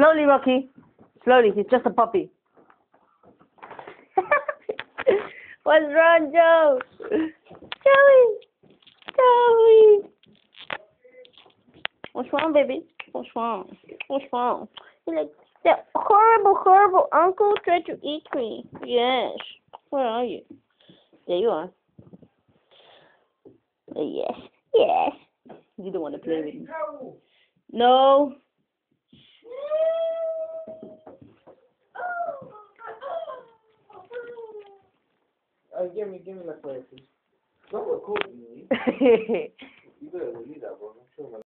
Slowly, Rocky. Slowly. He's just a puppy. What's wrong, Joe? Joey. Joey. What's wrong, baby? What's wrong? What's wrong? He's like, that horrible, horrible uncle tried to eat me. Yes. Where are you? There you are. Yes. Yes. You don't want to play with me. No. Uh, give me, give me my player, please. Don't record me. You better leave that, bro. I'm sure